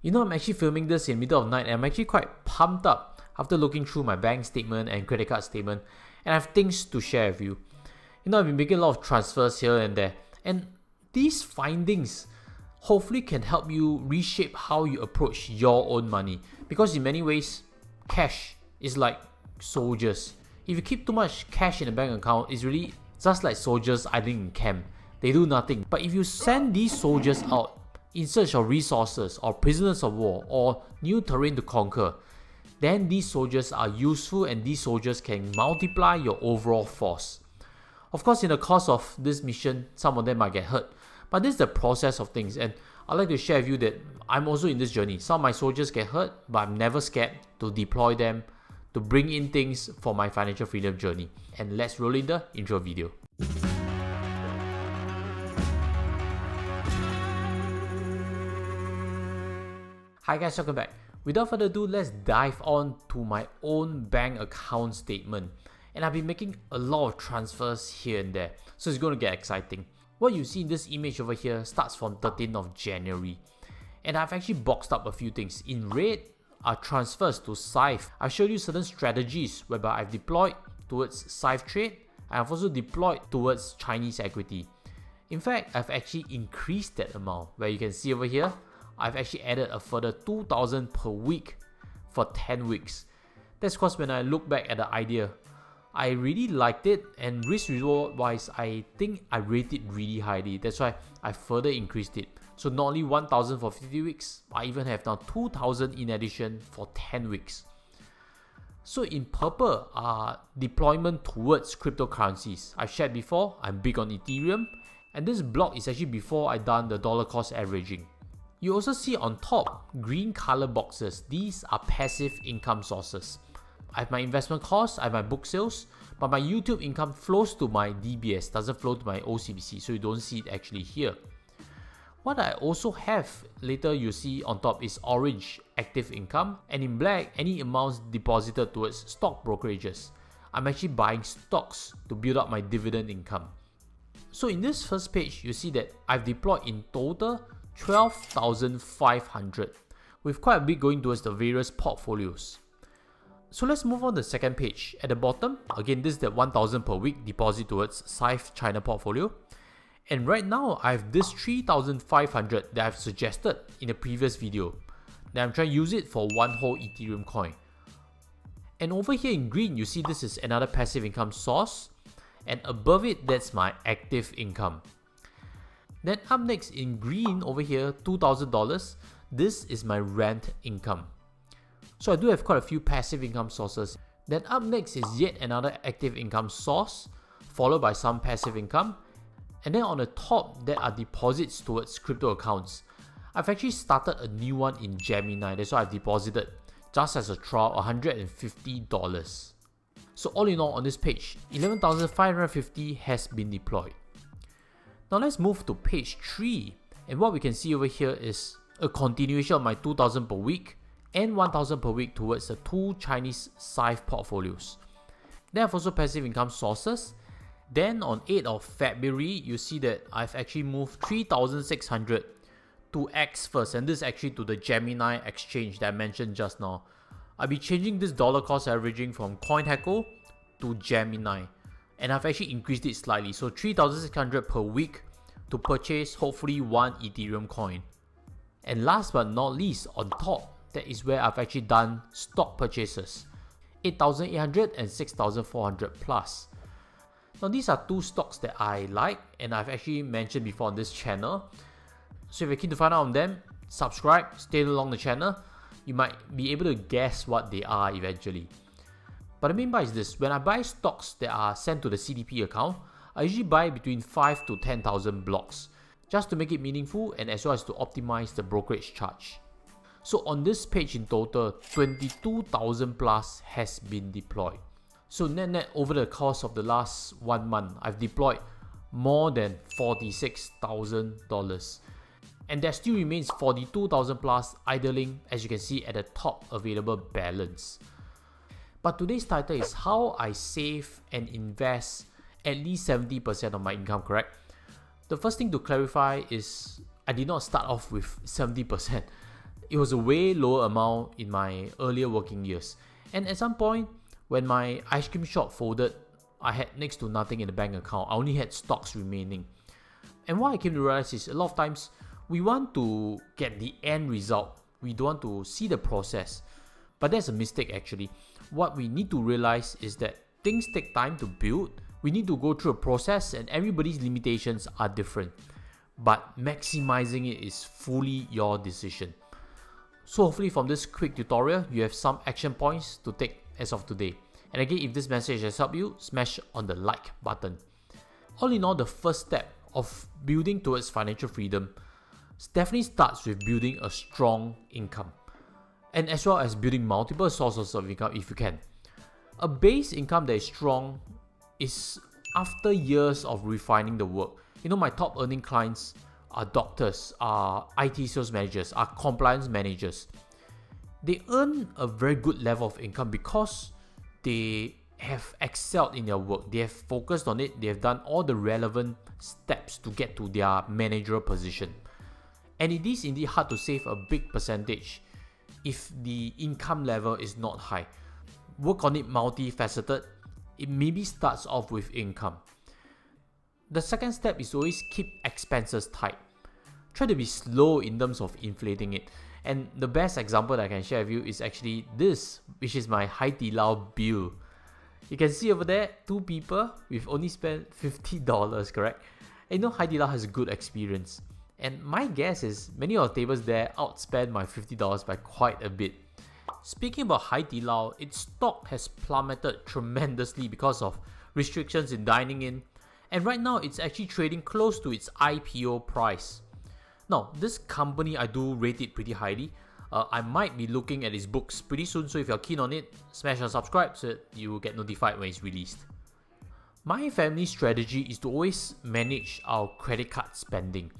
You know, I'm actually filming this in middle of night and I'm actually quite pumped up after looking through my bank statement and credit card statement and I have things to share with you. You know, I've been making a lot of transfers here and there and these findings hopefully can help you reshape how you approach your own money because in many ways, cash is like soldiers. If you keep too much cash in a bank account, it's really just like soldiers idling in camp. They do nothing. But if you send these soldiers out in search of resources or prisoners of war or new terrain to conquer, then these soldiers are useful and these soldiers can multiply your overall force. Of course, in the course of this mission, some of them might get hurt, but this is the process of things, and I'd like to share with you that I'm also in this journey. Some of my soldiers get hurt, but I'm never scared to deploy them to bring in things for my financial freedom journey. And let's roll in the intro video. Hi guys, welcome back. Without further ado, let's dive on to my own bank account statement. And I've been making a lot of transfers here and there, so it's going to get exciting. What you see in this image over here starts from 13th of January. And I've actually boxed up a few things. In red are transfers to Syfe. I've showed you certain strategies whereby I've deployed towards Syfe trade. I've also deployed towards Chinese equity. In fact, I've actually increased that amount where you can see over here I've actually added a further 2000 per week for 10 weeks. That's because when I look back at the idea, I really liked it and risk reward wise, I think I rate it really highly. That's why I further increased it. So not only 1000 for 50 weeks, I even have now 2000 in addition for 10 weeks. So in purple are deployment towards cryptocurrencies. I've shared before, I'm big on Ethereum, and this block is actually before I done the dollar cost averaging. You also see on top green color boxes. These are passive income sources. I have my investment costs, I have my book sales, but my YouTube income flows to my DBS, doesn't flow to my OCBC, so you don't see it actually here. What I also have later you see on top is orange active income and in black any amounts deposited towards stock brokerages. I'm actually buying stocks to build up my dividend income. So in this first page you see that I've deployed in total 12,500 with quite a bit going towards the various portfolios. So let's move on to the second page. At the bottom, again this is the 1000 per week deposit towards Syfe China portfolio. And right now I have this 3500 that I've suggested in the previous video. Now I'm trying to use it for one whole Ethereum coin. And over here in green, you see this is another passive income source. And above it, that's my active income. Then up next in green over here, $2,000, this is my rent income. So I do have quite a few passive income sources. Then up next is yet another active income source, followed by some passive income. And then on the top, there are deposits towards crypto accounts. I've actually started a new one in Gemini, that's why I've deposited, just as a trial, $150. So all in all on this page, 11,550 has been deployed. Now let's move to page 3 and what we can see over here is a continuation of my 2000 per week and 1000 per week towards the two Chinese Syfe portfolios. They have also passive income sources. Then on 8th of February, you see that I've actually moved 3600 to Xfers and this is actually to the Gemini exchange that I mentioned just now. I'll be changing this dollar cost averaging from Coinhako to Gemini and I've actually increased it slightly. So 3600 per week to purchase hopefully one Ethereum coin. And last but not least, on top, that is where I've actually done stock purchases 8800 and 6400 plus. Now these are two stocks that I like and I've actually mentioned before on this channel. So if you're keen to find out on them, subscribe, stay along the channel. You might be able to guess what they are eventually. But the main part is this, when I buy stocks that are sent to the CDP account, I usually buy between 5 to 10,000 blocks, just to make it meaningful and as well as to optimize the brokerage charge. So on this page in total, 22,000 plus has been deployed. So net net over the course of the last one month, I've deployed more than $46,000. And there still remains 42,000 plus idling as you can see at the top available balance. But today's title is how I save and invest at least 70% of my income, correct? The first thing to clarify is I did not start off with 70%. It was a way lower amount in my earlier working years. And at some point, when my ice cream shop folded, I had next to nothing in the bank account. I only had stocks remaining. And what I came to realize is a lot of times we want to get the end result. We don't want to see the process. But that's a mistake actually. What we need to realize is that things take time to build. We need to go through a process and everybody's limitations are different. But maximizing it is fully your decision. So hopefully from this quick tutorial, you have some action points to take as of today. And again, if this message has helped you, smash on the like button. All in all, the first step of building towards financial freedom definitely starts with building a strong income and as well as building multiple sources of income if you can. A base income that is strong is after years of refining the work. You know, my top earning clients are doctors, are IT sales managers, are compliance managers. They earn a very good level of income because they have excelled in their work. They have focused on it. They have done all the relevant steps to get to their managerial position. And it is indeed hard to save a big percentage if the income level is not high. Work on it multifaceted. It maybe starts off with income. The second step is always keep expenses tight. Try to be slow in terms of inflating it. And the best example that I can share with you is actually this, which is my Haidilao bill. You can see over there, two people, we've only spent $50, correct? And you know Haidilao has a good experience. And my guess is many of the tables there outspend my $50 by quite a bit. Speaking about Haidilao, its stock has plummeted tremendously because of restrictions in dining in, and right now it's actually trading close to its IPO price. Now, this company I do rate it pretty highly. Uh, I might be looking at its books pretty soon, so if you're keen on it, smash and subscribe so you will get notified when it's released. My family strategy is to always manage our credit card spending.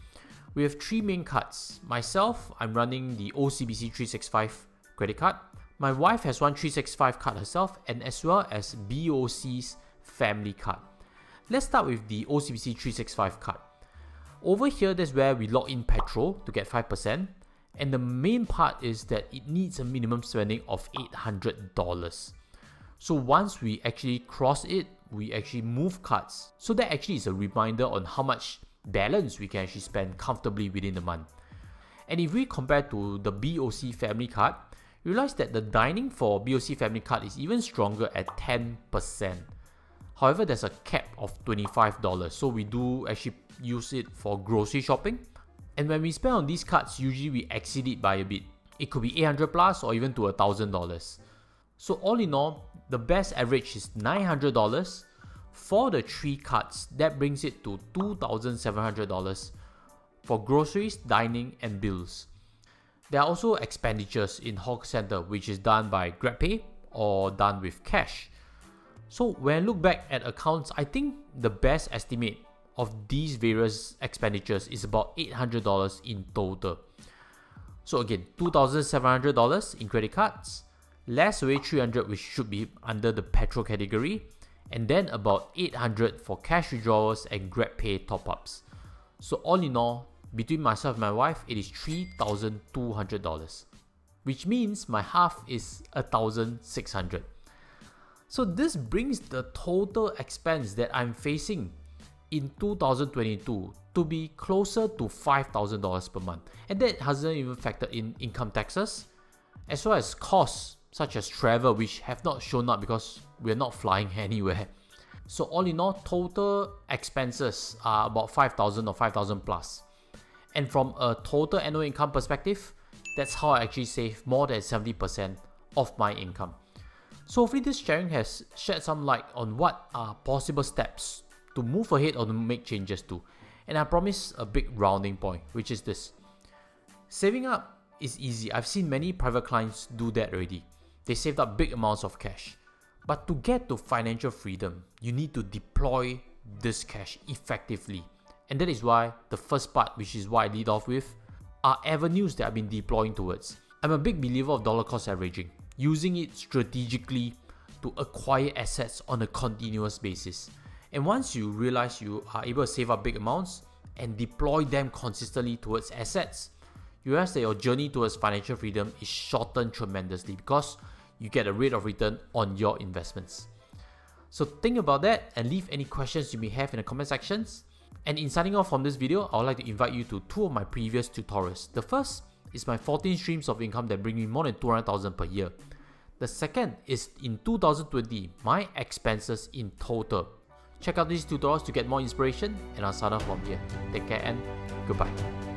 We have three main cards. Myself, I'm running the OCBC 365 credit card. My wife has one 365 card herself, and as well as BOC's family card. Let's start with the OCBC 365 card. Over here, that's where we log in petrol to get 5%. And the main part is that it needs a minimum spending of $800. So once we actually cross it, we actually move cards. So that actually is a reminder on how much balance we can actually spend comfortably within the month. And if we compare to the BOC family card, realize that the dining for BOC family card is even stronger at 10%. However, there's a cap of $25, so we do actually use it for grocery shopping. And when we spend on these cards, usually we exceed it by a bit. It could be 800 plus or even to $1,000. So all in all, the best average is $900 for the three cards, that brings it to $2,700 for groceries, dining, and bills. There are also expenditures in Hawker Center, which is done by GrabPay or done with cash. So when I look back at accounts, I think the best estimate of these various expenditures is about $800 in total. So again, $2,700 in credit cards, less away 300 which should be under the petrol category, and then about 800 for cash withdrawals and GrabPay top-ups. So all in all, between myself and my wife, it is $3,200, which means my half is 1,600. So this brings the total expense that I'm facing in 2022 to be closer to $5,000 per month. And that hasn't even factored in income taxes, as well as costs such as travel, which have not shown up because we're not flying anywhere. So all in all, total expenses are about 5,000 or 5,000 plus. And from a total annual income perspective, that's how I actually save more than 70% of my income. So hopefully this sharing has shed some light on what are possible steps to move ahead or to make changes to. And I promise a big rounding point, which is this. Saving up is easy. I've seen many private clients do that already. They saved up big amounts of cash. But to get to financial freedom, you need to deploy this cash effectively. And that is why the first part, which is why I lead off with, are avenues that I've been deploying towards. I'm a big believer of dollar cost averaging, using it strategically to acquire assets on a continuous basis. And once you realize you are able to save up big amounts and deploy them consistently towards assets, you realize that your journey towards financial freedom is shortened tremendously because you get a rate of return on your investments. So think about that and leave any questions you may have in the comment sections. And in signing off from this video, I would like to invite you to two of my previous tutorials. The first is my 14 streams of income that bring me more than 200,000 per year. The second is in 2020, my expenses in total. Check out these tutorials to get more inspiration and I'll sign off from here. Take care and goodbye.